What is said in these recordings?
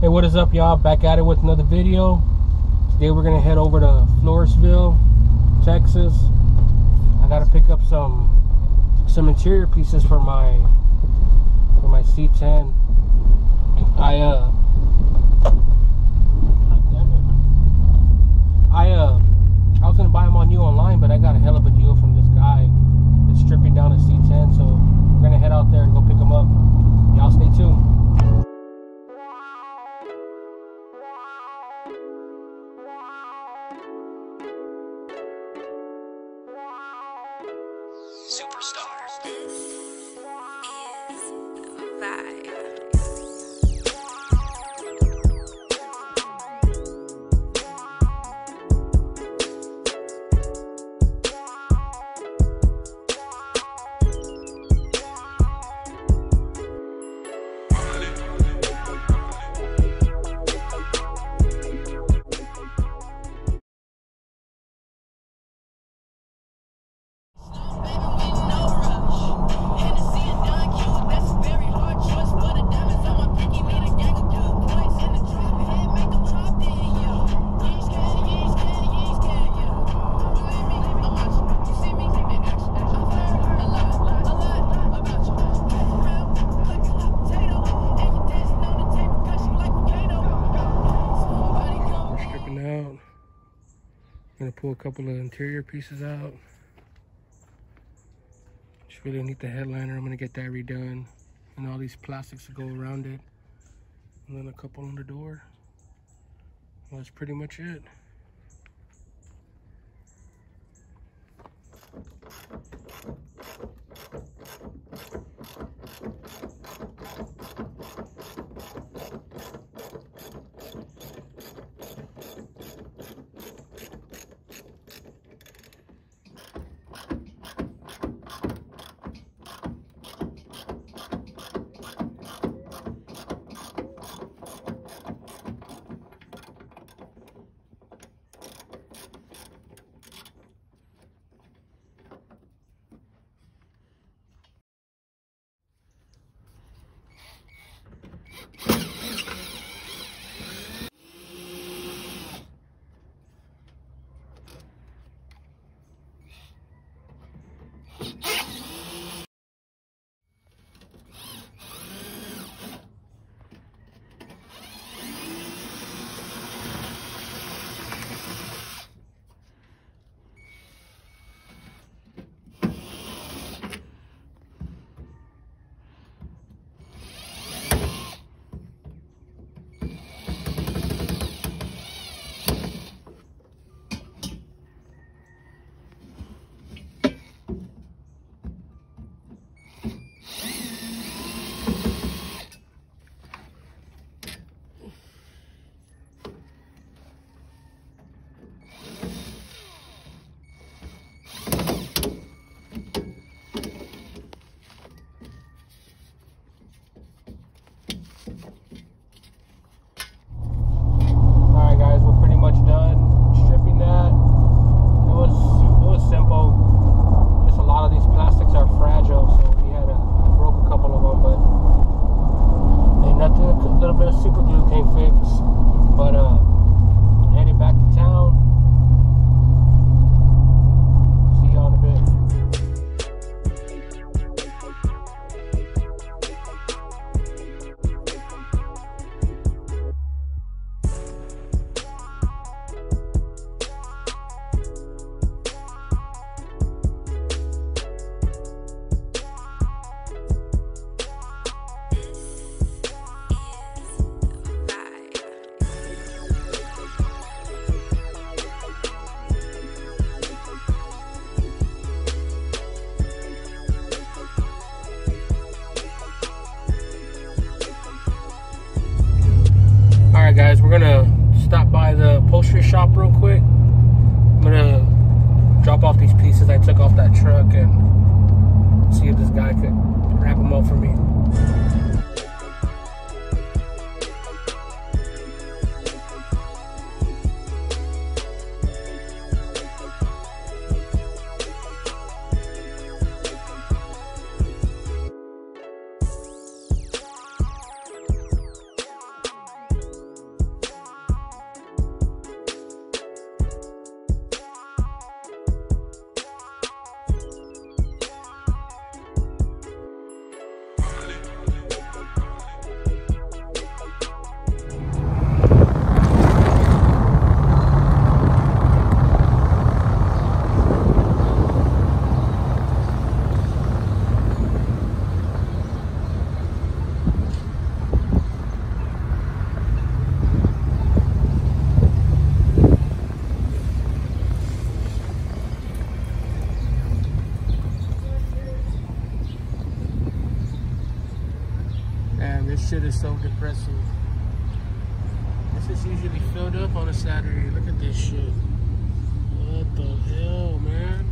Hey, what is up, y'all? Back at it with another video. Today we're gonna head over to Floresville, Texas. I gotta pick up some some interior pieces for my for my C10. I uh I uh I was gonna buy them on you online, but I got a hell of a deal from this guy that's stripping down a C10. So we're gonna head out there and go pick them up. Pull a couple of interior pieces out. Just really need the headliner. I'm gonna get that redone. And all these plastics to go around it. And then a couple on the door. Well, that's pretty much it. Saturday. Look at this shit. What the hell, man?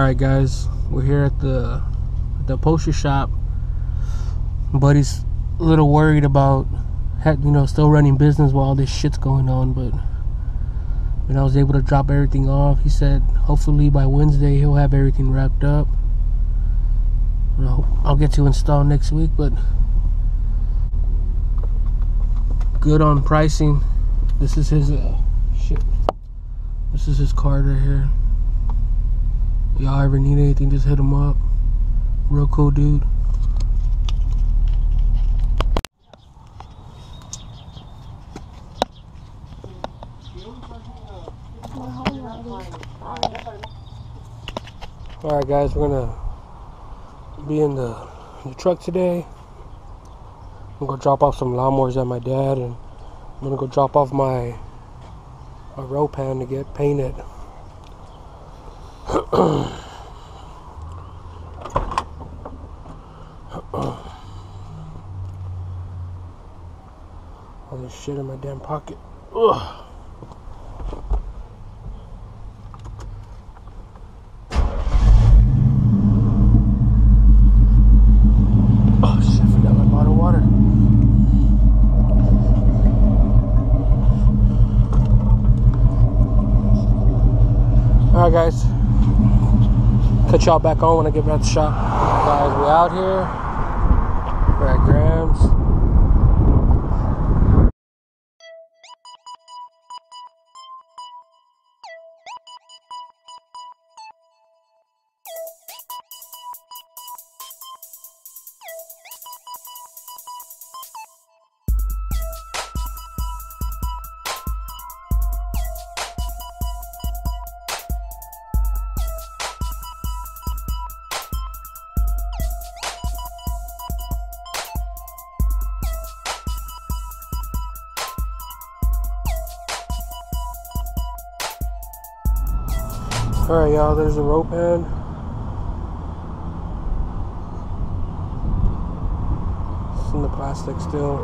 All right, guys, we're here at the the poster shop. Buddy's a little worried about, you know, still running business while all this shit's going on. But when I was able to drop everything off, he said hopefully by Wednesday he'll have everything wrapped up. Know, I'll get to install next week, but good on pricing. This is his uh, shit. This is his card right here. Y'all ever need anything, just hit him up. Real cool dude. All right, guys, we're gonna be in the, the truck today. I'm gonna drop off some lawnmowers at my dad, and I'm gonna go drop off my a roll pan to get painted. All this shit in my damn pocket. Ugh. Oh shit, I forgot my bottle of water. Alright guys. Cut y'all back on when I get back to the shop. Guys, we out here. Alright, y'all, there's a roll pan. It's in the plastic still.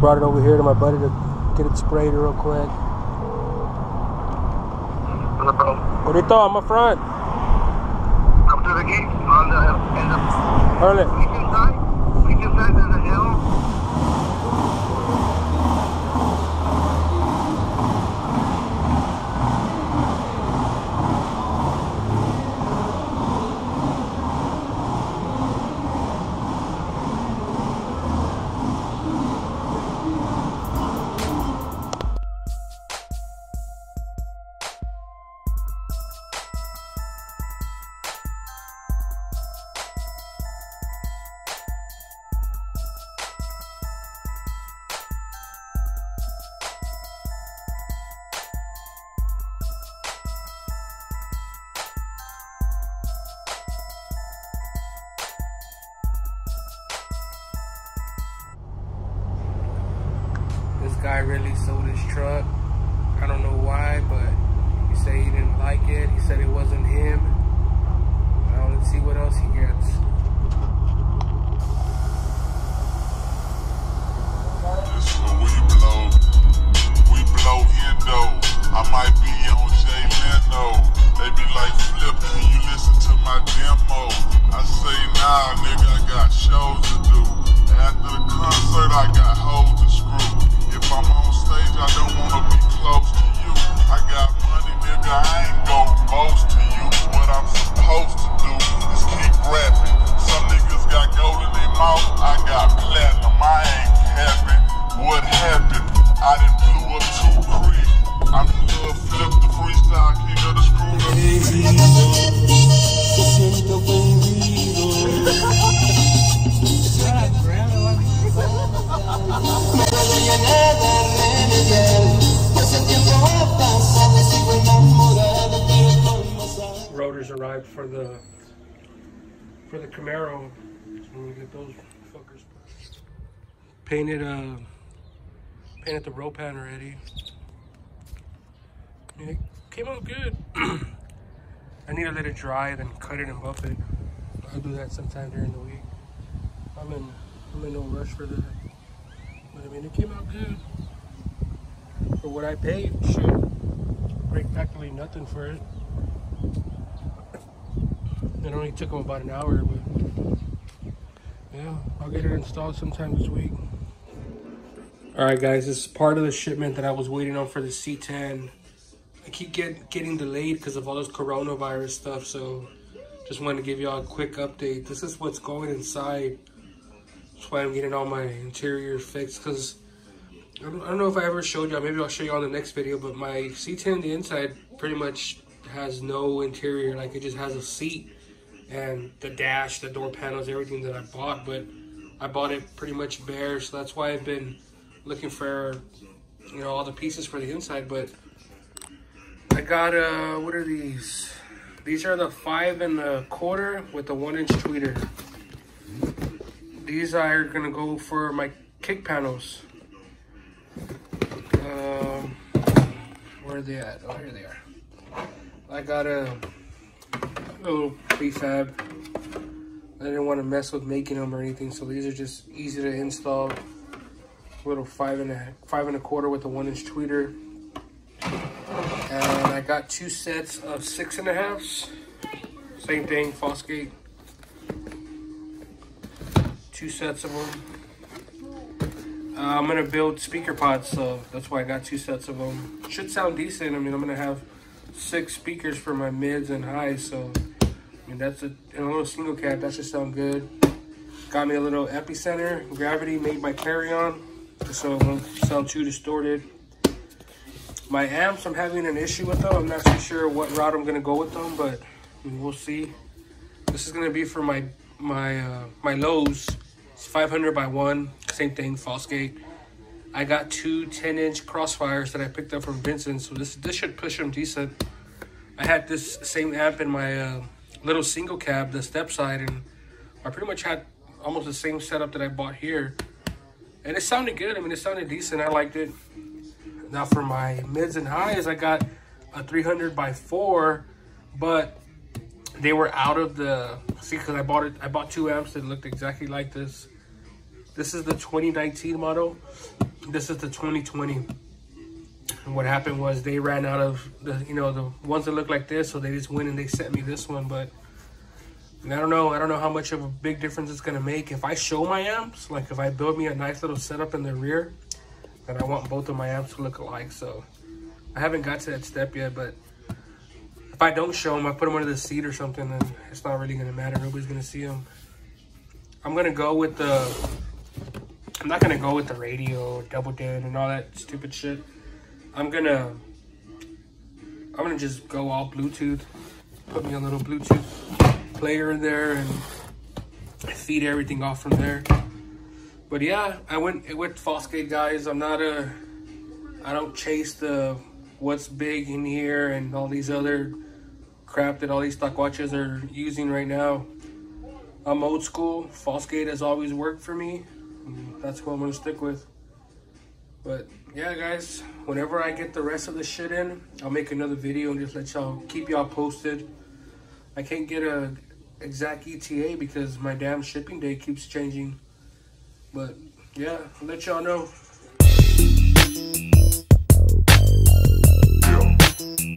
Brought it over here to my buddy to get it sprayed real quick. Ahorita, I'm up front. Up to the gate on the in the Turn it. eastern side. Eastern side there's a hill. Guy really sold his truck. I don't know why, but he said he didn't like it. He said it wasn't him. Now let's see what else for the for the Camaro. So we get those fuckers painted. Uh, painted the roll pan already. It came out good. I need to let it dry, then cut it and buff it. I'll do that sometime during the week. I'm in, I'm in no rush for that. But I mean, it came out good. For what I paid, shit. Break practically nothing for it. It only took them about an hour, but yeah, I'll get it installed sometime this week. All right, guys, this is part of the shipment that I was waiting on for the C10. I keep get, getting delayed because of all this coronavirus stuff, so just wanted to give y'all a quick update. This is what's going inside. That's why I'm getting all my interior fixed because I don't, I don't know if I ever showed y'all. Maybe I'll show y'all in the next video, but my C10, the inside, pretty much has no interior. Like, it just has a seat and the dash, the door panels, everything that I bought, but I bought it pretty much bare, so that's why I've been looking for, you know, all the pieces for the inside, but I got, uh, what are these? These are the five and a quarter with the one inch tweeter. These are gonna go for my kick panels. Um, where are they at? Oh, here they are. I got a little prefab. I didn't want to mess with making them or anything, so these are just easy to install. Little five and a five and a quarter with a one inch tweeter. And I got two sets of six and a halves. Same thing, Fosgate. Two sets of them. Uh, I'm gonna build speaker pods, so that's why I got two sets of them. Should sound decent. I mean, I'm gonna have six speakers for my mids and highs, so Mean that's a, a little single cab. That should sound good. Got me a little epicenter gravity made by Carry-On, so it won't sound too distorted. My amps, I'm having an issue with them. I'm not too sure what route I'm gonna go with them, but we'll see. This is gonna be for my my uh, my lows. It's 500 by one, same thing, Fosgate. I got two 10 inch crossfires that I picked up from Vincent, so this this should push them decent. I had this same amp in my uh, little single cab, the step side, and I pretty much had almost the same setup that I bought here. And it sounded good. I mean, it sounded decent. I liked it. Now for my mids and highs, I got a 300 by four, but they were out of the see because I bought it. I bought two amps that looked exactly like this. This is the 2019 model. This is the 2020. And what happened was they ran out of the you know the ones that look like this, so they just went and they sent me this one. But I don't know. I don't know how much of a big difference it's gonna make if I show my amps. Like if I build me a nice little setup in the rear, then I want both of my amps to look alike. So I haven't got to that step yet, but if I don't show them, I put them under the seat or something, then it's not really gonna matter. Nobody's gonna see them. I'm gonna go with the. I'm not gonna go with the radio, double din, and all that stupid shit. I'm gonna. I'm gonna just go all Bluetooth. Put me a little Bluetooth player in there and feed everything off from there. But yeah, I went with Fosgate guys. I'm not a. I don't chase the what's big in here and all these other crap that all these stock watches are using right now. I'm old school. Fosgate has always worked for me. That's what I'm gonna stick with. But yeah, guys, whenever I get the rest of the shit in, I'll make another video and just let y'all keep y'all posted. I can't get a exact ETA because my damn shipping day keeps changing. But yeah, I'll let y'all know. Yeah.